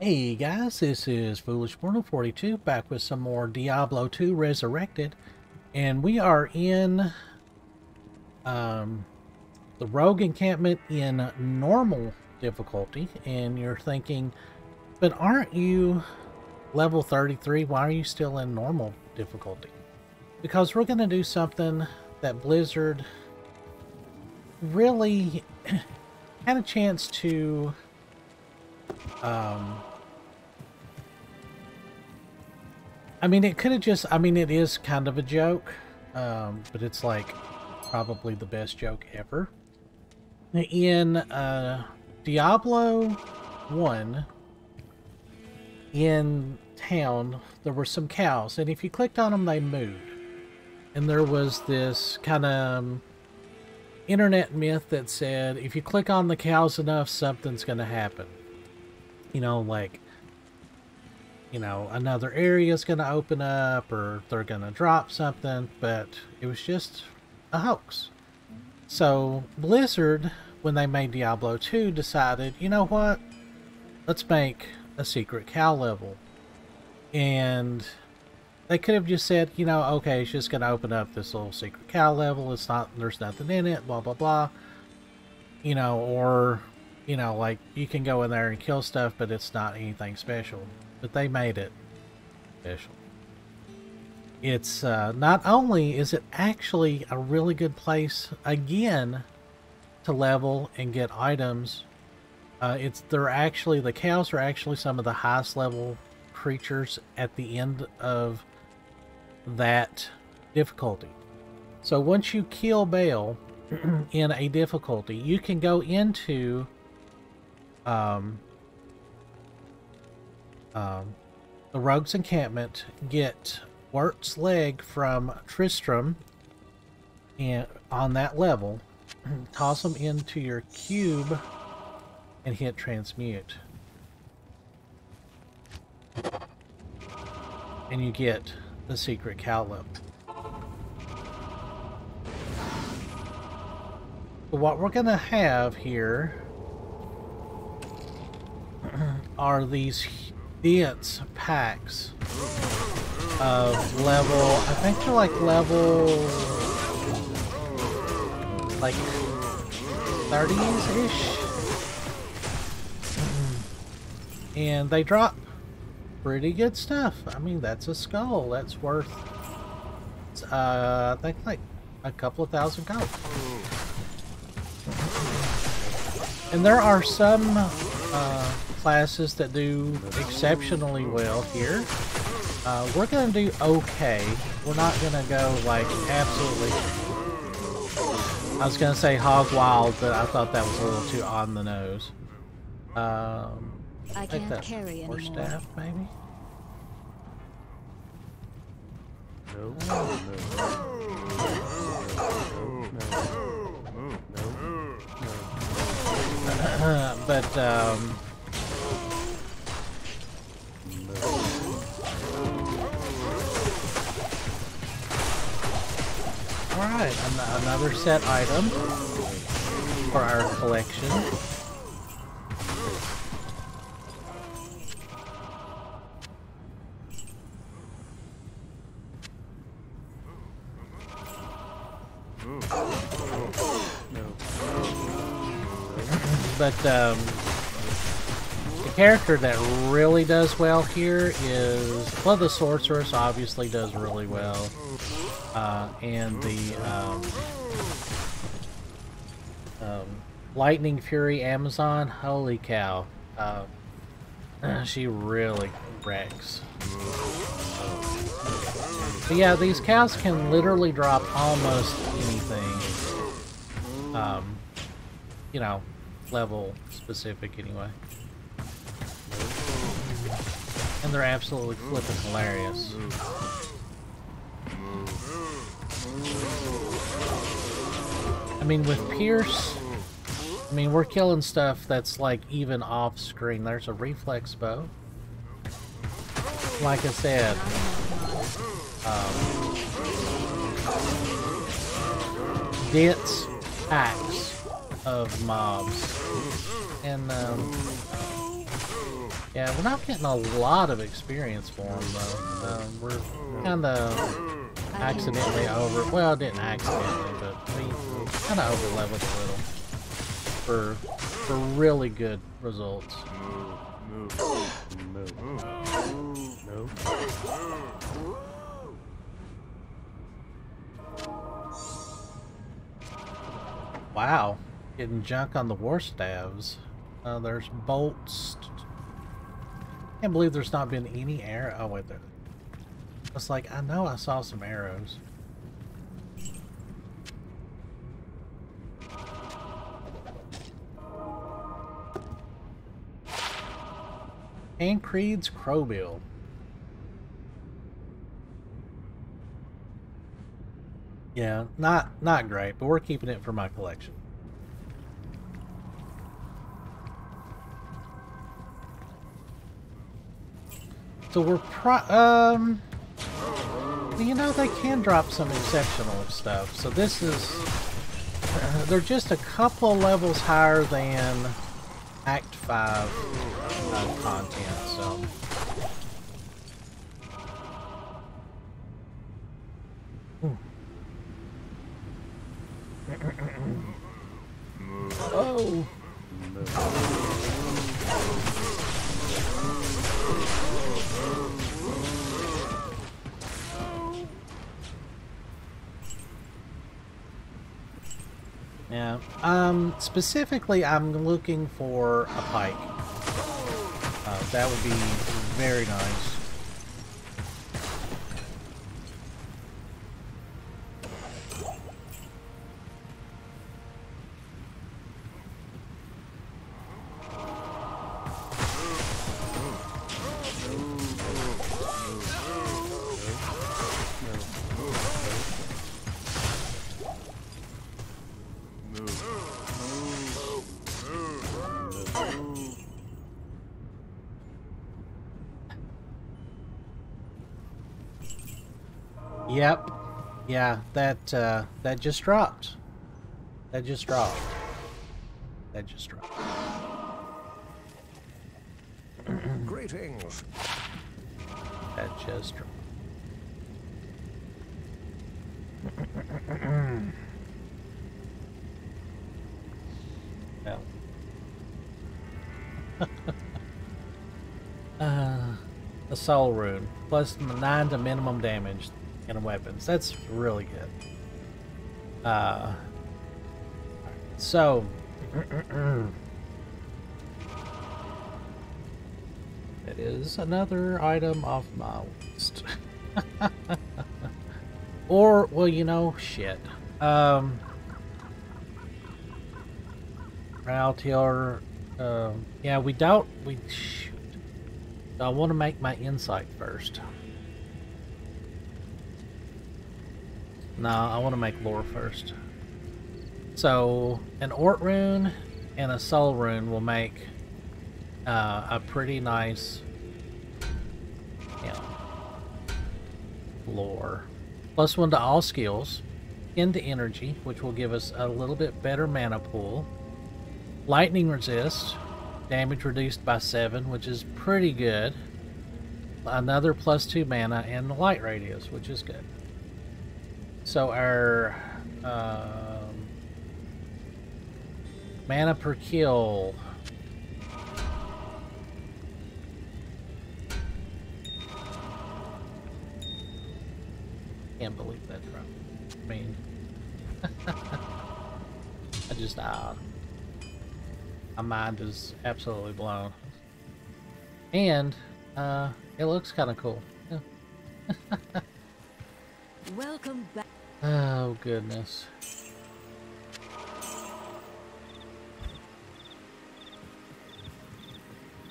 Hey guys, this is Foolish Mortal 42 back with some more Diablo 2 Resurrected. And we are in um, the Rogue Encampment in normal difficulty. And you're thinking, but aren't you level 33? Why are you still in normal difficulty? Because we're going to do something that Blizzard really had a chance to um, I mean, it could have just, I mean, it is kind of a joke, um, but it's like probably the best joke ever. In uh, Diablo 1, in town, there were some cows, and if you clicked on them, they moved. And there was this kind of um, internet myth that said if you click on the cows enough, something's going to happen you know, like, you know, another area is going to open up or they're going to drop something, but it was just a hoax. So Blizzard, when they made Diablo 2, decided, you know what? Let's make a secret cow level. And they could have just said, you know, okay, it's just going to open up this little secret cow level. It's not, there's nothing in it, blah, blah, blah. You know, or you know, like you can go in there and kill stuff, but it's not anything special. But they made it special. It's uh, not only is it actually a really good place again to level and get items. Uh, it's they're actually the cows are actually some of the highest level creatures at the end of that difficulty. So once you kill Baal in a difficulty, you can go into um, um, the Rogue's Encampment, get Wirt's leg from Tristram and on that level, toss them into your cube and hit transmute. And you get the secret cow level. So what we're to have here are these dense packs of level, I think they're like level, like 30s-ish. And they drop pretty good stuff. I mean, that's a skull. That's worth, uh, I think like a couple of thousand gold. And there are some uh, classes that do exceptionally well here. Uh, we're going to do okay. We're not going to go, like, absolutely... I was going to say hog wild, but I thought that was a little too on the nose. Um, I can't that carry anymore. staff, maybe? No, no, no, no, but, um... Alright, another set item for our collection. But um, the character that really does well here is well the sorceress obviously does really well uh, and the um, um, Lightning Fury Amazon. Holy cow. Uh, she really wrecks. But yeah, these cows can literally drop almost anything. Um, you know, level specific anyway. And they're absolutely flipping hilarious. I mean, with Pierce, I mean, we're killing stuff that's, like, even off-screen. There's a reflex bow. Like I said, um, dense packs of mobs. And, um, Yeah, we're not getting a lot of experience for them, though. Um, we're kind of accidentally over... Well, didn't accidentally, but we kind of over-leveled a little for, for really good results. Wow, getting junk on the war staves. Uh, there's bolts. Can't believe there's not been any arrow. Oh wait, there. It's like I know I saw some arrows. Tancred's Crowbill. Yeah, not not great, but we're keeping it for my collection. So we're pro um you know they can drop some exceptional stuff. So this is they're just a couple levels higher than Act 5 uh, content, so Um, specifically, I'm looking for a pike. Uh, that would be very nice. Yeah, that uh, that just dropped. That just dropped. That just dropped. Greetings. That just dropped. yeah. uh, a Sol rune plus nine to minimum damage and weapons. That's really good. Uh, so, it is another item off my list. or, well, you know, shit. Um, Ral Tir, uh, yeah, we don't, we, shoot. I want to make my insight first. No, I want to make lore first. So, an Ort rune and a Sol rune will make uh, a pretty nice, you know, lore. Plus one to all skills, into energy, which will give us a little bit better mana pool. Lightning resist, damage reduced by 7, which is pretty good. Another plus 2 mana, and the light radius, which is good. So our um, mana per kill. Can't believe that drop. I mean, I just uh, my mind is absolutely blown. And uh, it looks kind of cool. Yeah. Welcome back. Oh, goodness.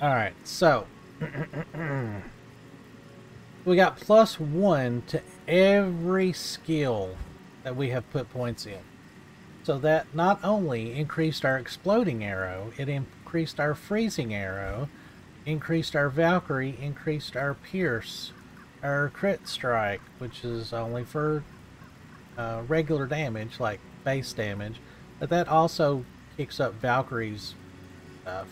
Alright, so. we got plus one to every skill that we have put points in. So that not only increased our exploding arrow, it increased our freezing arrow, increased our Valkyrie, increased our pierce, our crit strike, which is only for uh, regular damage, like base damage, but that also kicks up Valkyrie's stuff.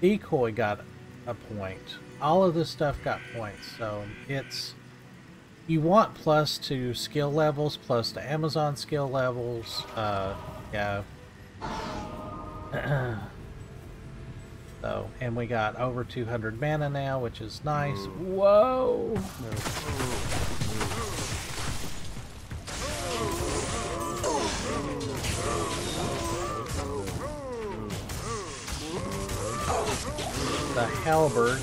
Decoy got a point. All of this stuff got points, so it's you want plus to skill levels, plus to Amazon skill levels. Uh, yeah. so, and we got over 200 mana now, which is nice. Whoa! The halberd.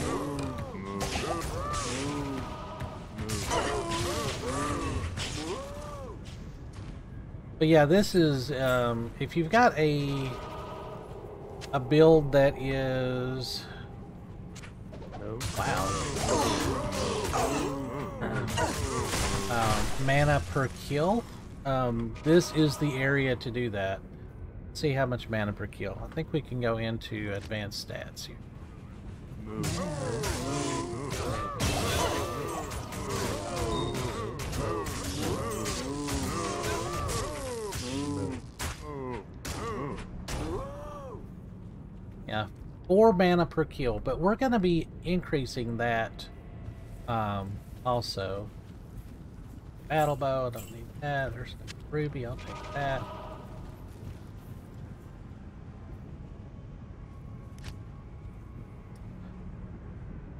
But yeah, this is, um, if you've got a, a build that is, wow, um, mana per kill, um, this is the area to do that. see how much mana per kill. I think we can go into advanced stats here. Four mana per kill, but we're going to be increasing that um, also. Battle bow, I don't need that. There's the ruby, I'll take that.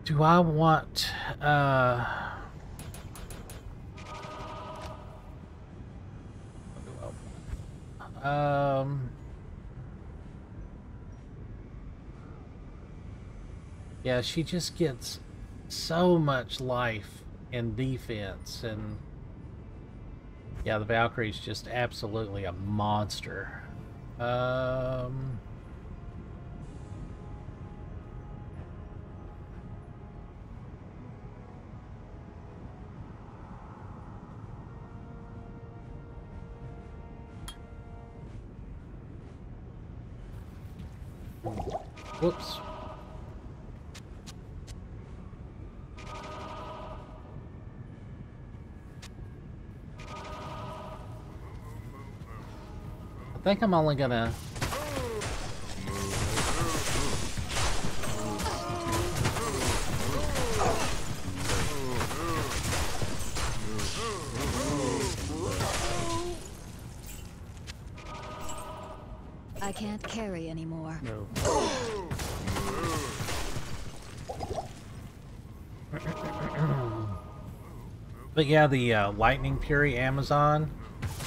Do I want, uh... Um... Yeah, she just gets so much life and defense and yeah, the Valkyrie's just absolutely a monster. Um Whoops. Think I'm only gonna... I can't carry anymore. No. but yeah, the uh, Lightning Fury Amazon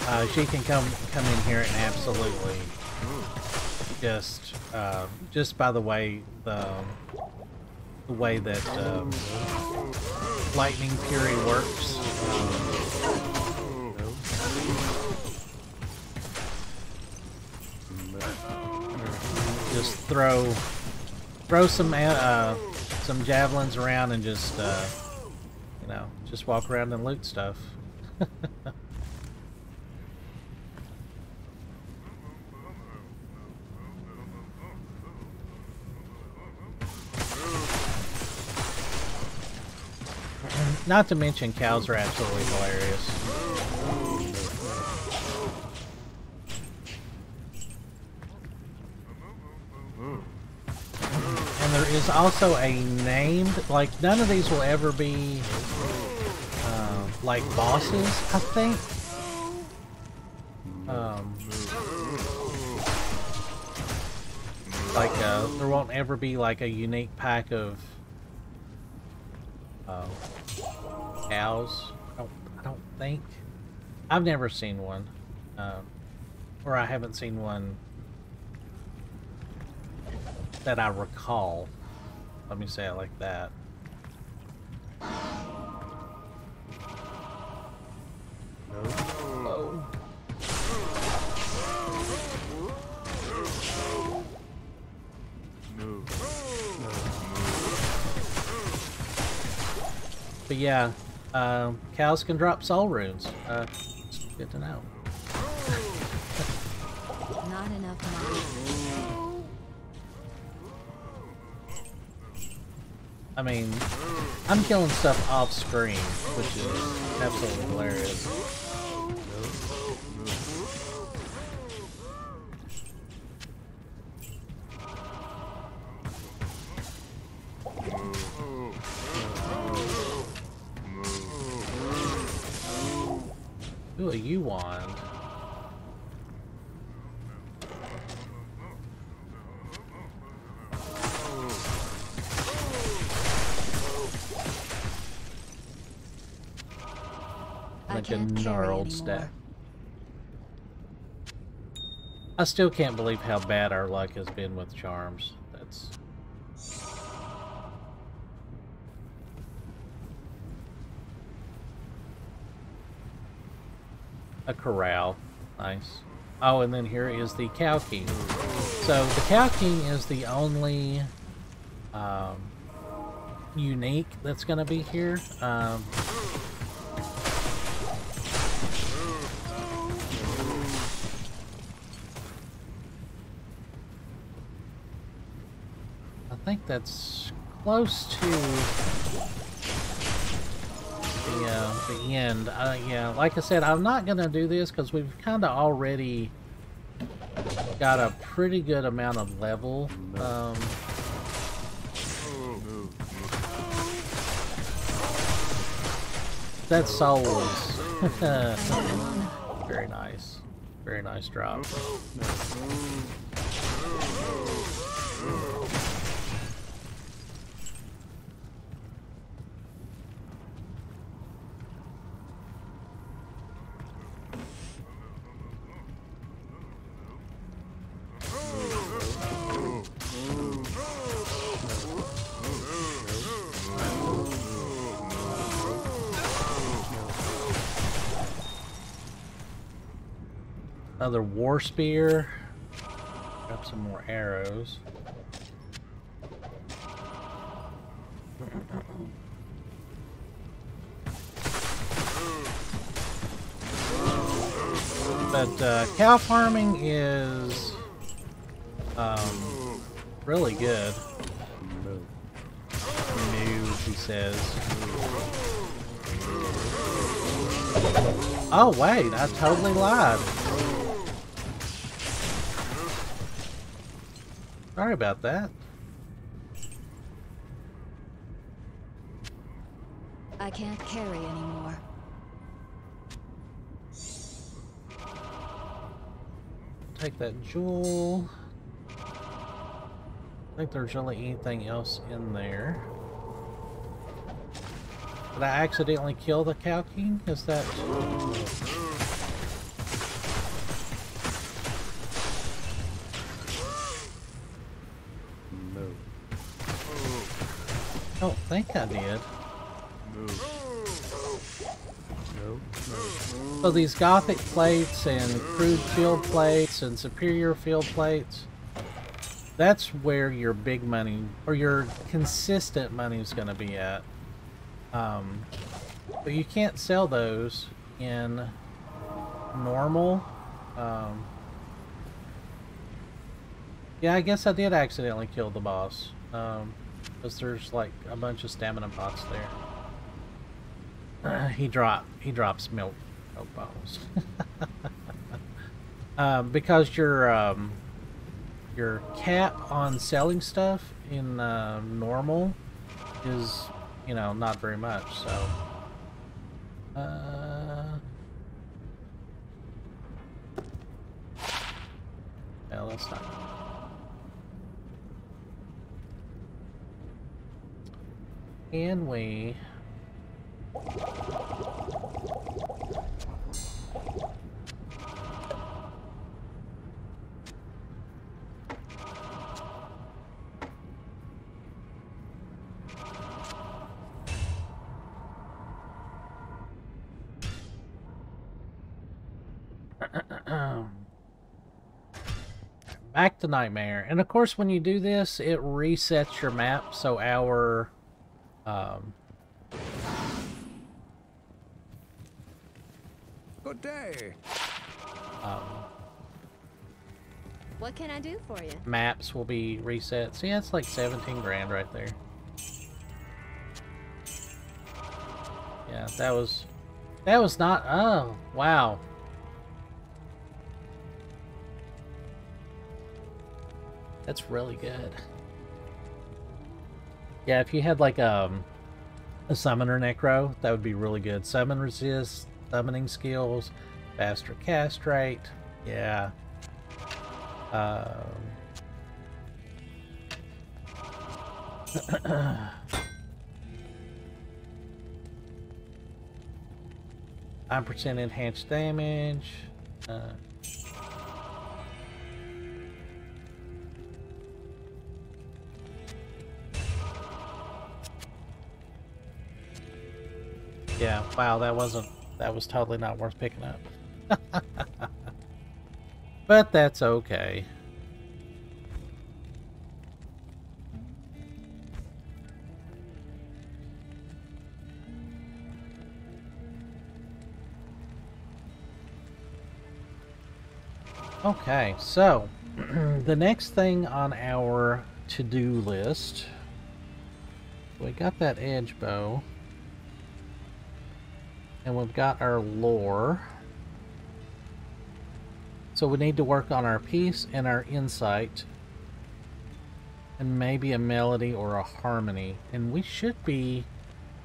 uh, she can come come in here and absolutely just uh, just by the way the the way that um, lightning fury works. just throw throw some uh, some javelins around and just uh, you know just walk around and loot stuff. Not to mention cows are absolutely hilarious. And there is also a named, like none of these will ever be uh, like bosses, I think. Um, like uh, there won't ever be like a unique pack of uh, cows. I don't, I don't think. I've never seen one. Uh, or I haven't seen one that I recall. Let me say it like that. But yeah, uh, cows can drop Sol runes. Uh, good to know. Not enough money. I mean, I'm killing stuff off screen, which is absolutely hilarious. Still can't believe how bad our luck has been with charms. That's a corral. Nice. Oh, and then here is the Cow King. So the Cow King is the only um, unique that's going to be here. Um, think that's close to the uh, the end. Uh, yeah, like I said, I'm not gonna do this because we've kind of already got a pretty good amount of level. Um, that's Sols. Very nice. Very nice drop. Another war spear. Grab some more arrows. But uh, cow farming is um, really good. Move, he says. Oh wait, I totally lied. Sorry about that. I can't carry anymore. Take that jewel. I think there's really anything else in there. Did I accidentally kill the Cow King? Is that... think I did. So these Gothic plates and crude field plates and superior field plates, that's where your big money, or your consistent money is going to be at. Um, but you can't sell those in normal. Um, yeah, I guess I did accidentally kill the boss. Um, because there's like a bunch of stamina pots there. he drop he drops milk milk bottles. um, because your um, your cap on selling stuff in uh, normal is you know not very much. So. Uh, no, that's not. Can we? Back to Nightmare. And of course, when you do this, it resets your map. So our um, Good day. um, What can I do for you? maps will be reset. See, that's like 17 grand right there. Yeah, that was... That was not... Oh, wow. That's really good. Yeah, if you had like um, a summoner necro, that would be really good. Summon resist, summoning skills, Faster cast rate. Yeah. Um, Nine percent enhanced damage. Uh, yeah, wow, that wasn't that was totally not worth picking up. but that's okay. Okay, so the next thing on our to-do list, we got that edge bow, and we've got our lore. So we need to work on our peace and our insight, and maybe a melody or a harmony, and we should be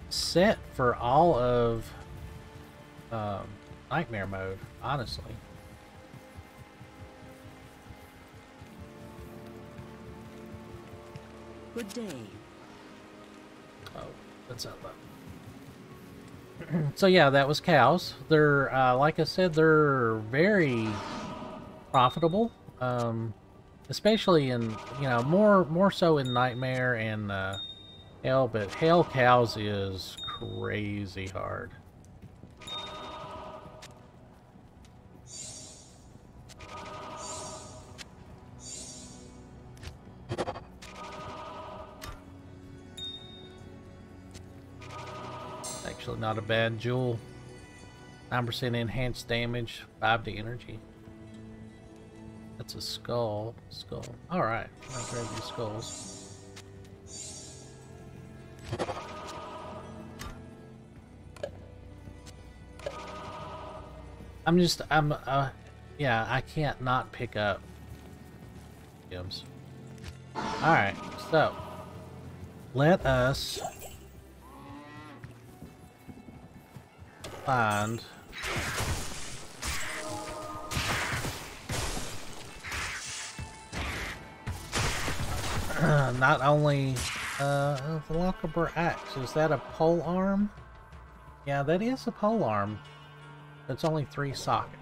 set for all of um, nightmare mode, honestly. Good day. Oh, that's not that. So yeah, that was cows. They're uh, like I said, they're very profitable, um, especially in you know more more so in Nightmare and uh, Hell, but Hell cows is crazy hard. Actually, not a bad jewel. 9% enhanced damage, 5 to energy. That's a skull. Skull. Alright, I'll grab these skulls. I'm just, I'm, uh, yeah, I can't not pick up gems. Alright, so, let us find not only uh, the Lochaber axe, is that a pole arm? Yeah, that is a pole arm. It's only three sockets.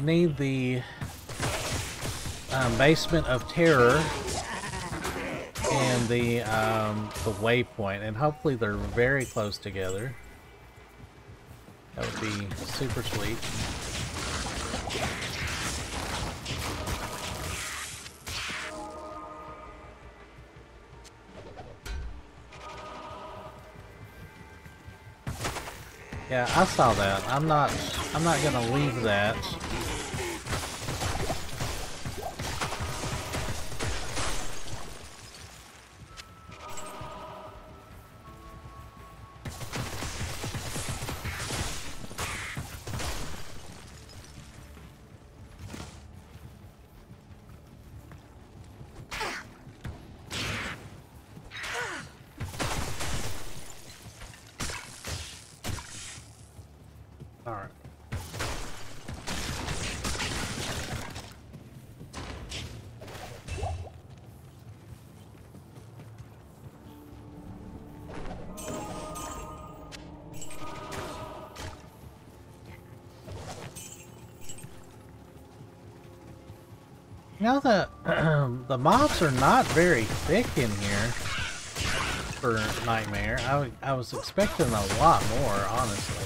We need the um, basement of terror and the um, the waypoint, and hopefully they're very close together. That would be super sweet. Yeah, I saw that. I'm not I'm not gonna leave that. Are not very thick in here for Nightmare. I, I was expecting a lot more, honestly.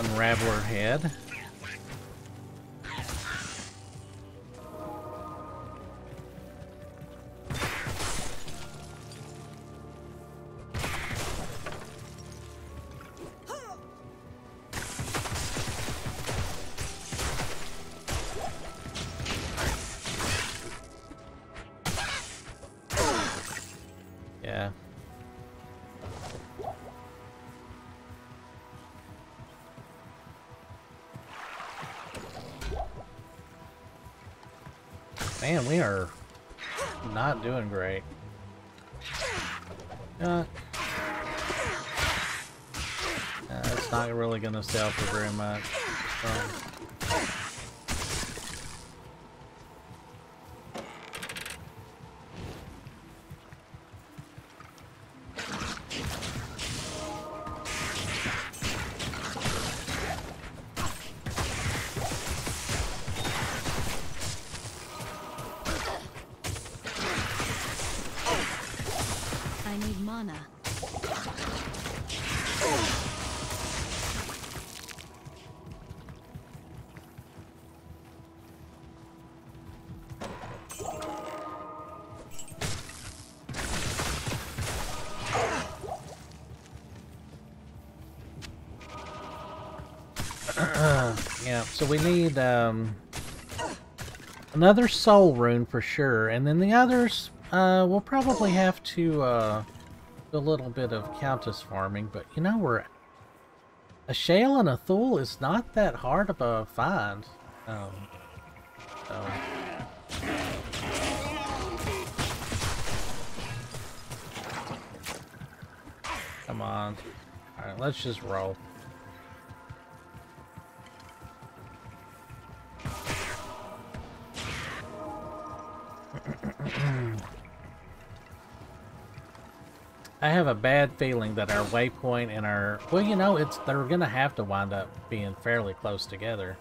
Unraveler head. Man, we are not doing great. Uh, uh, it's not really going to sell for very much. Um, yeah, so we need um, another Sol rune for sure, and then the others, uh, we'll probably have to uh, do a little bit of countess farming, but you know, we're a Shael and a Thul is not that hard of a find. Um, so. Come on. Alright, let's just roll. I have a bad feeling that our waypoint and our well, you know, it's they're gonna have to wind up being fairly close together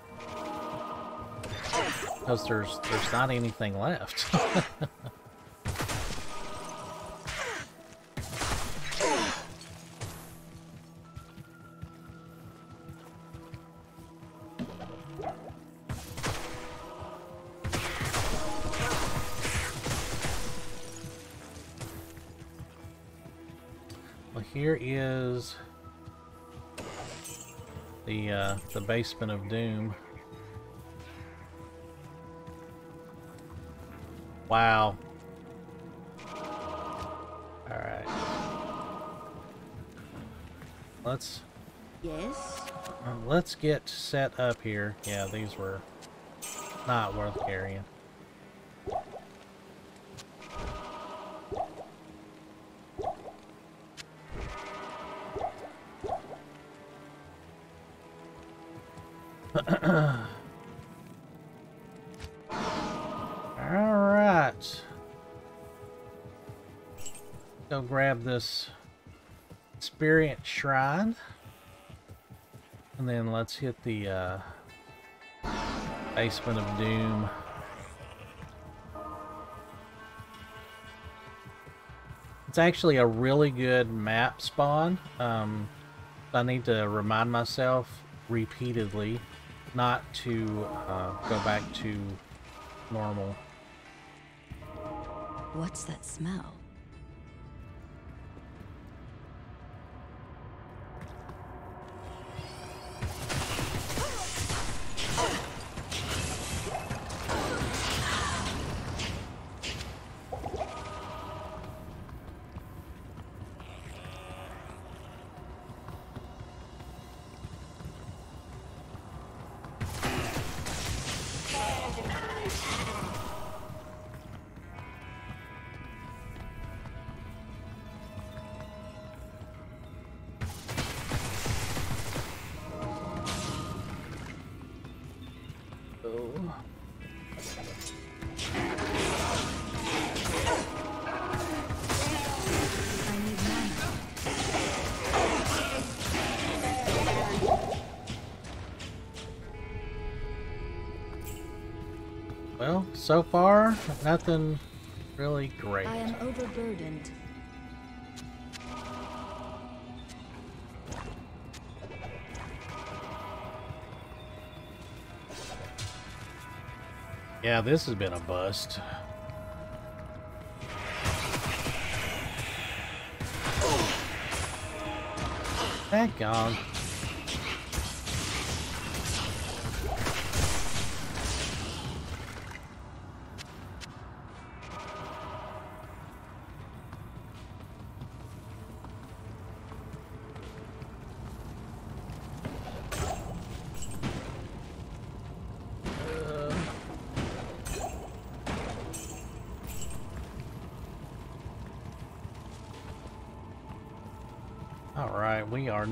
because there's there's not anything left. the basement of doom. Wow. All right. Let's Yes? uh, let's get set up here. Yeah, these were not worth carrying. All right. Go grab this experience shrine. And then let's hit the uh, basement of doom. It's actually a really good map spawn. Um, I need to remind myself repeatedly not to uh, go back to normal. What's that smell? so far, nothing really great. I am overburdened. Yeah, this has been a bust. Thank God.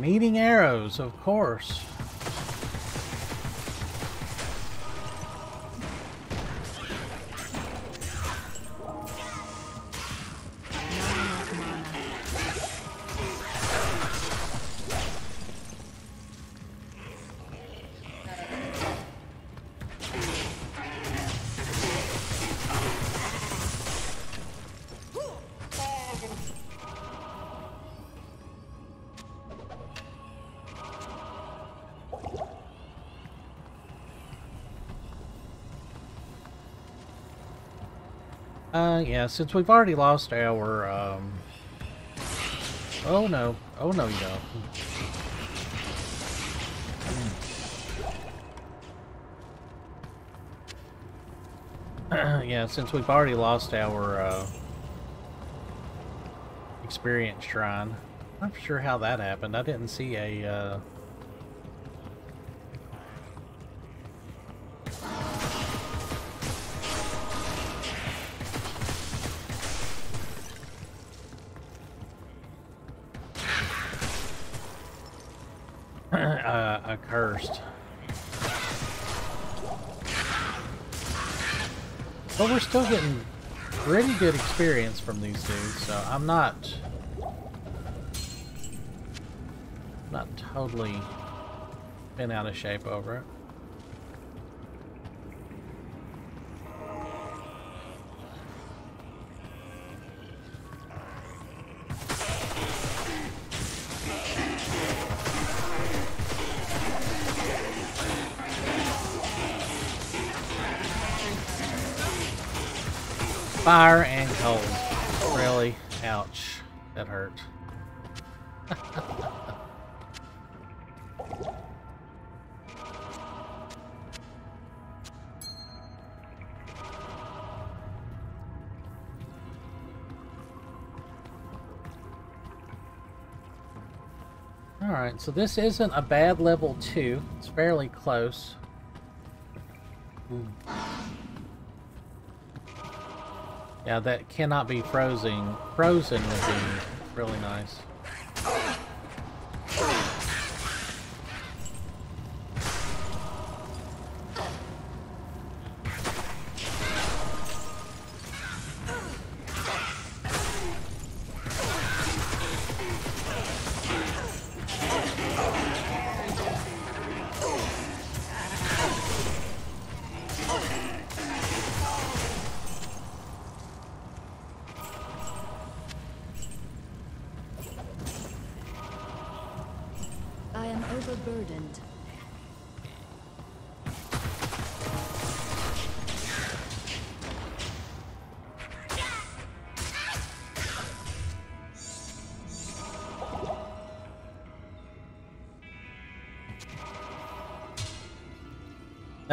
Needing arrows, of course. Uh, yeah, since we've already lost our, um... Oh no. Oh no, you don't. yeah, since we've already lost our, uh... Experience shrine. I'm not sure how that happened. I didn't see a, uh... good experience from these dudes, so I'm not not totally been out of shape over it. Fire Alright, so this isn't a bad level 2. It's fairly close. Hmm. Yeah, that cannot be frozen. Frozen would be really nice.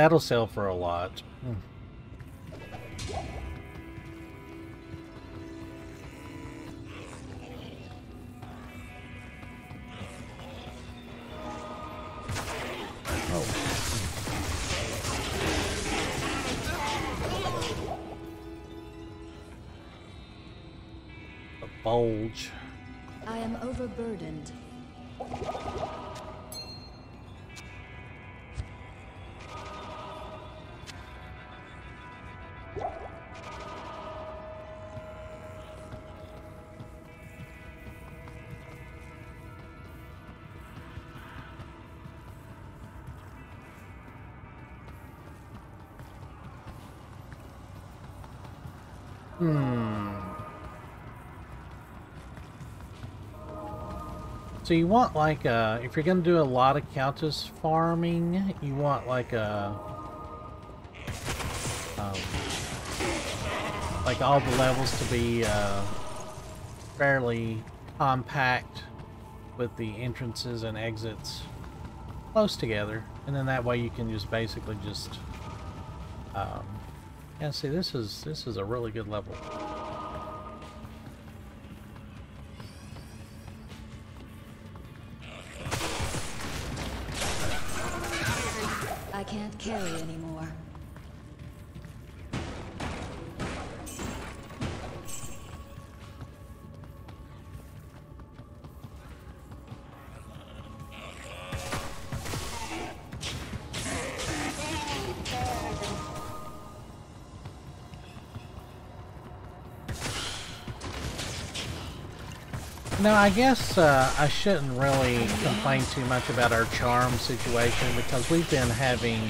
That'll sell for a lot. Hmm. The bulge. I am overburdened. So you want like uh if you're gonna do a lot of countess farming, you want like a uh um, like all the levels to be uh, fairly compact with the entrances and exits close together. And then that way you can just basically just um, yeah see this is this is a really good level carry anymore. No, I guess uh, I shouldn't really complain too much about our charm situation because we've been having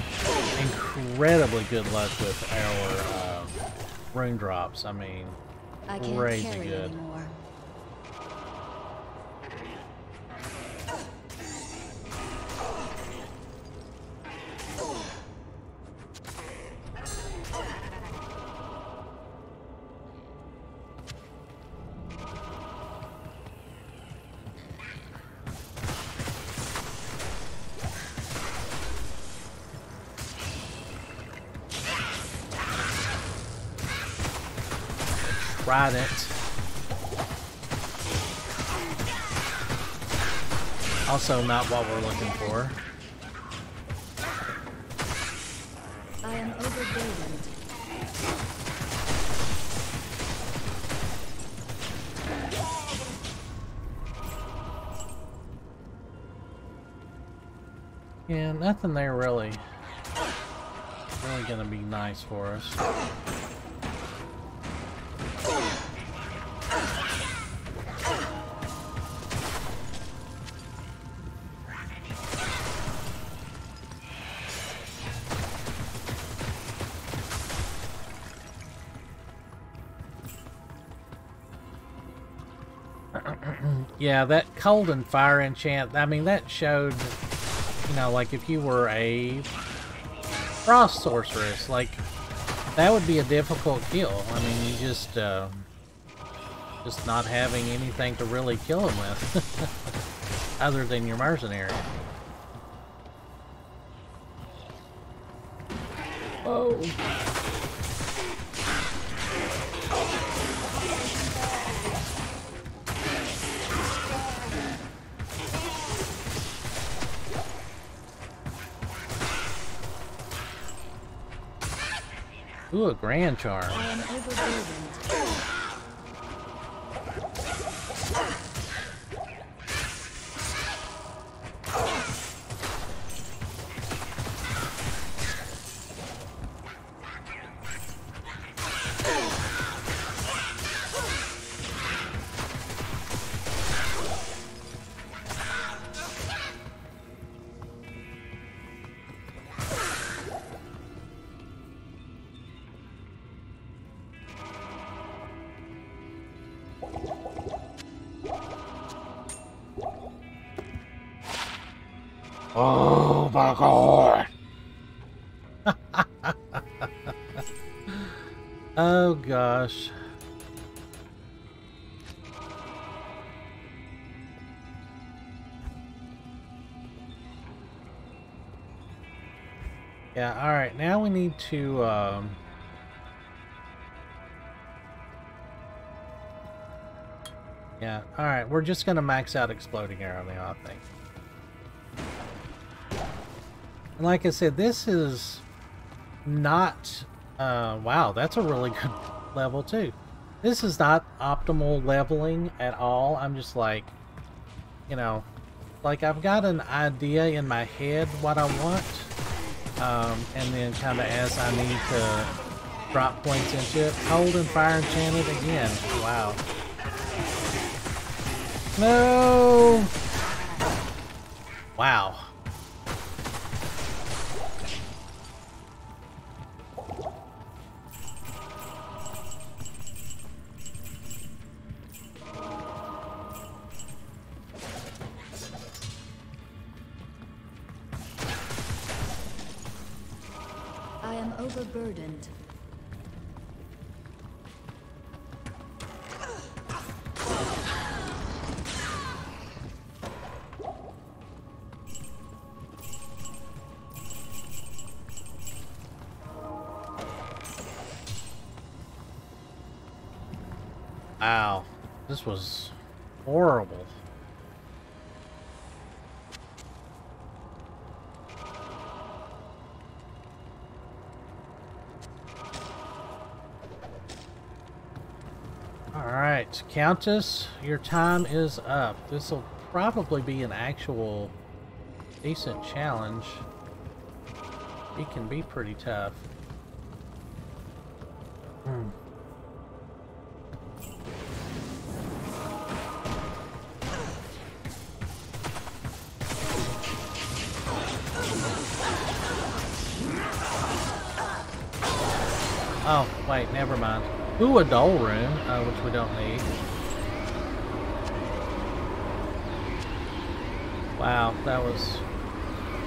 incredibly good luck with our uh, rune drops. I mean, I can't Crazy carry good. anymore. Also not what we're looking for. I am overburdened. Yeah, nothing there really. Really gonna be nice for us. That cold and fire enchant, I mean, that showed, you know, like if you were a frost sorceress, like, that would be a difficult kill. I mean, you just, uh, just not having anything to really kill him with, other than your mercenary. Oh. Ooh, a grand charm. Gosh. Yeah, alright, now we need to, um... Yeah, alright, we're just gonna max out Exploding Arrow now, I think. And like I said, this is not... Uh, wow, that's a really good level, too. This is not optimal leveling at all. I'm just like, you know, like I've got an idea in my head what I want. Um, and then kind of as I need to drop points into it. Cold and Fire Enchanted again. Wow. No! Wow. Alright, Countess, your time is up. This will probably be an actual decent challenge. It can be pretty tough. Hmm. Ooh, a doll room, uh, which we don't need. Wow, that was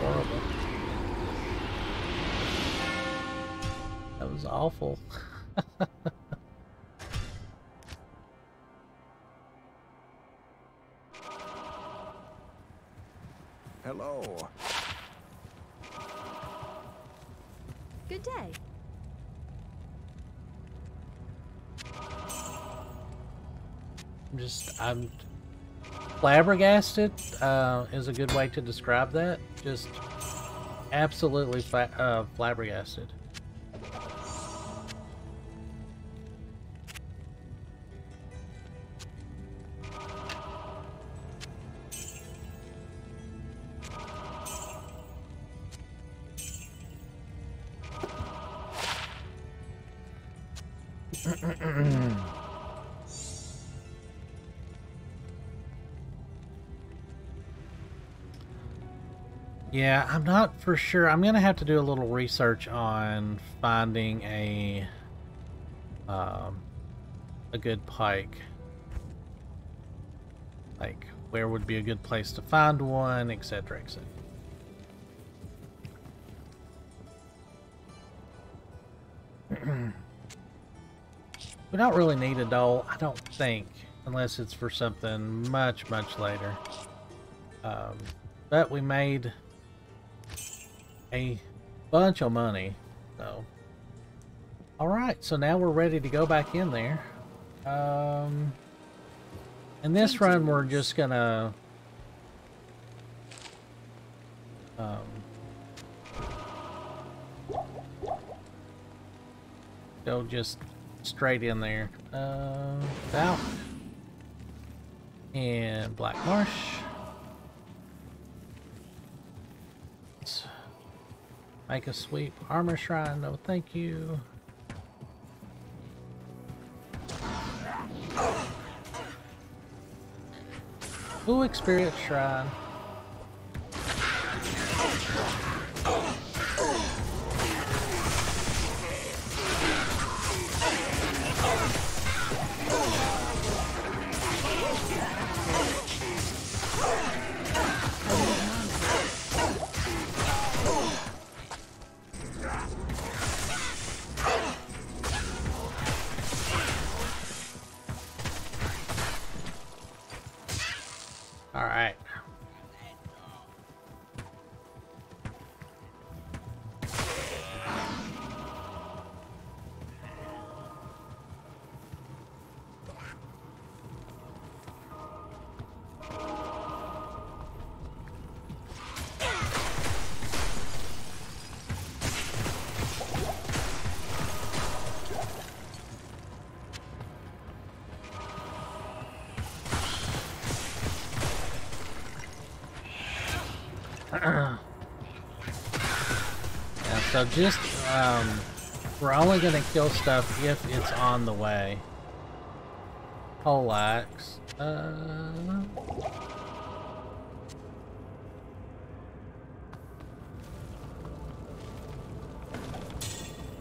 horrible. That was awful. flabbergasted uh, is a good way to describe that. Just absolutely uh, flabbergasted. Yeah, I'm not for sure. I'm gonna have to do a little research on finding a um, a good pike. Like where would be a good place to find one, etc., etc. we don't really need a doll, I don't think, unless it's for something much, much later. Um, but we made a bunch of money. So, all right. So now we're ready to go back in there. Um, in this run, we're just gonna um, go just straight in there. Uh, and Black Marsh. Let's Make a sweep. Armor shrine, no thank you. Ooh, experience shrine. So just, um, we're only gonna kill stuff if it's on the way. Poleaxe. Uh...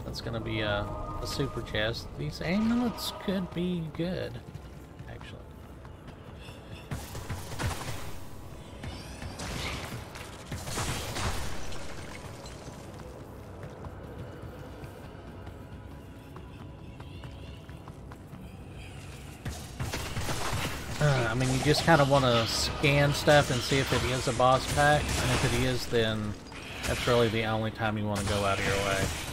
That's gonna be a, a super chest. These amulets could be good, just kind of want to scan stuff and see if it is a boss pack, and if it is, then that's really the only time you want to go out of your way.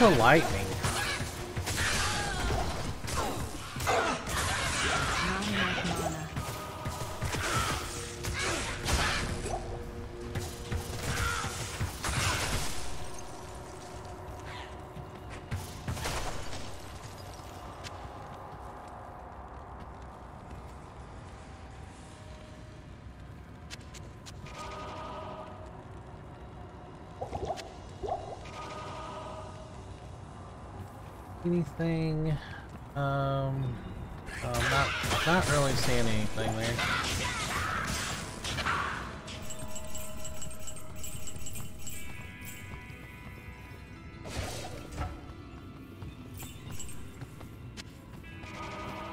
To lightning. Um, uh, not not really seeing anything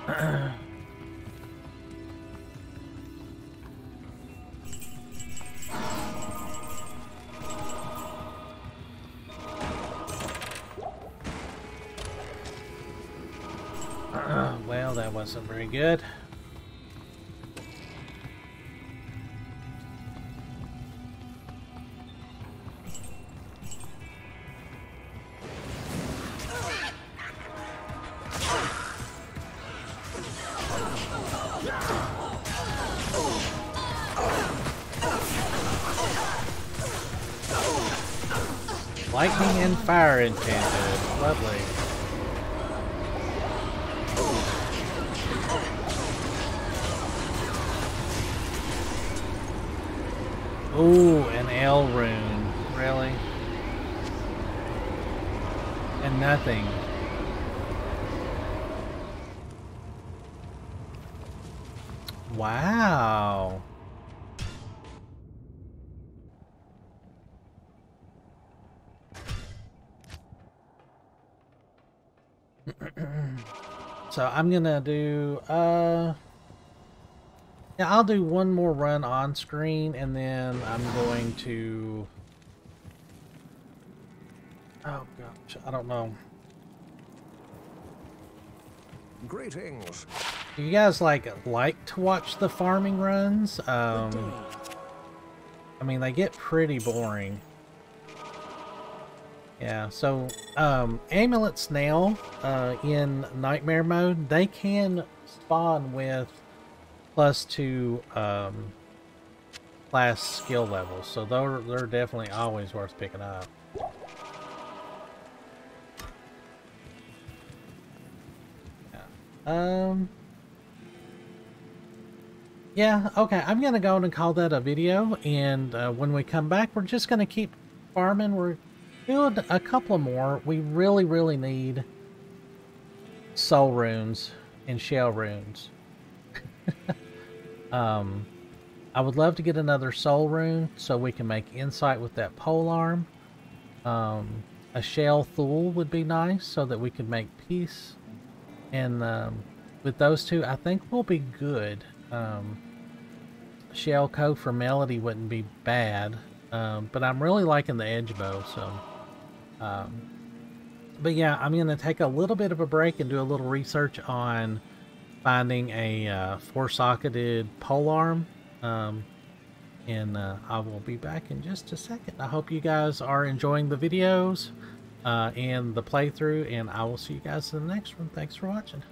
there. wasn't very good. Lightning and fire enchanted. Lovely. Ooh, an El rune. Really? And nothing. Wow. So I'm gonna do uh yeah, I'll do one more run on screen and then I'm going to Oh gosh, I don't know. Greetings. Do you guys like like to watch the farming runs? Um I mean they get pretty boring. Yeah, so um amulets now uh in nightmare mode, they can spawn with plus two um, class skill levels, so they're, they're definitely always worth picking up. Yeah. Um. Yeah, okay, I'm gonna go and call that a video, and uh, when we come back, we're just gonna keep farming. We're doing a couple more. We really, really need Sol runes and Shael runes. Um, I would love to get another Sol rune so we can make insight with that pole arm. Um, a Shael Thul would be nice so that we could make peace. And um, with those two, I think we'll be good. Um, Shael coat for melody wouldn't be bad. Um, but I'm really liking the edge bow, so. Um, but yeah, I'm going to take a little bit of a break and do a little research on finding a uh, four-socketed pole arm. Um, and uh, I will be back in just a second. I hope you guys are enjoying the videos uh, and the playthrough, and I will see you guys in the next one. Thanks for watching.